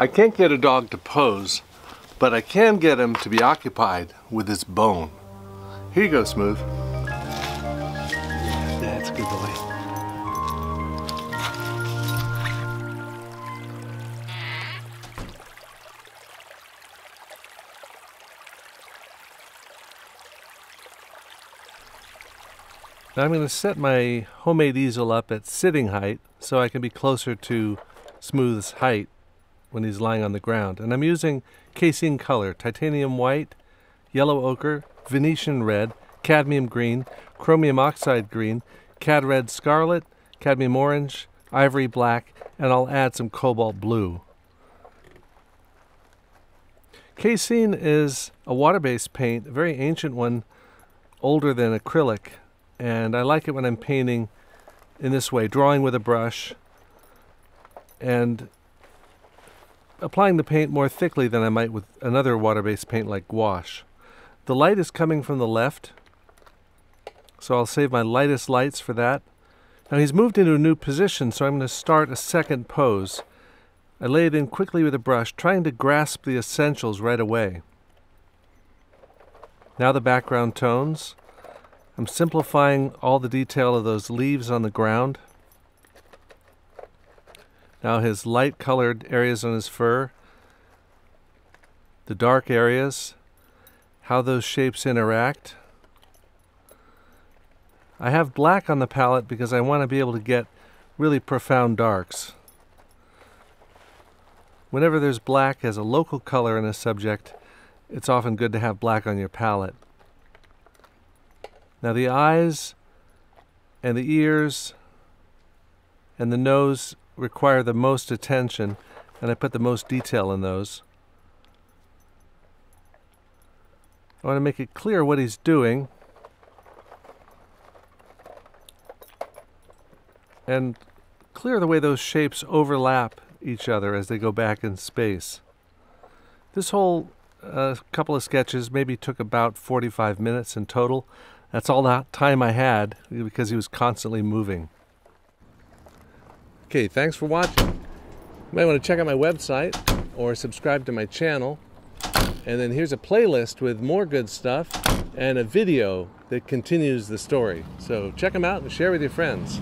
I can't get a dog to pose, but I can get him to be occupied with his bone. Here you go, Smooth. That's a good boy. Now I'm going to set my homemade easel up at sitting height so I can be closer to Smooth's height when he's lying on the ground. And I'm using casein color, titanium white, yellow ochre, Venetian red, cadmium green, chromium oxide green, cad red scarlet, cadmium orange, ivory black, and I'll add some cobalt blue. Casein is a water-based paint, a very ancient one, older than acrylic, and I like it when I'm painting in this way, drawing with a brush and applying the paint more thickly than I might with another water-based paint like gouache. The light is coming from the left, so I'll save my lightest lights for that. Now he's moved into a new position, so I'm going to start a second pose. I lay it in quickly with a brush, trying to grasp the essentials right away. Now the background tones. I'm simplifying all the detail of those leaves on the ground. Now his light colored areas on his fur, the dark areas, how those shapes interact. I have black on the palette because I want to be able to get really profound darks. Whenever there's black as a local color in a subject, it's often good to have black on your palette. Now the eyes and the ears and the nose require the most attention and I put the most detail in those. I want to make it clear what he's doing and clear the way those shapes overlap each other as they go back in space. This whole uh, couple of sketches maybe took about 45 minutes in total. That's all the time I had because he was constantly moving. Okay, thanks for watching. You might want to check out my website or subscribe to my channel. And then here's a playlist with more good stuff and a video that continues the story. So check them out and share with your friends.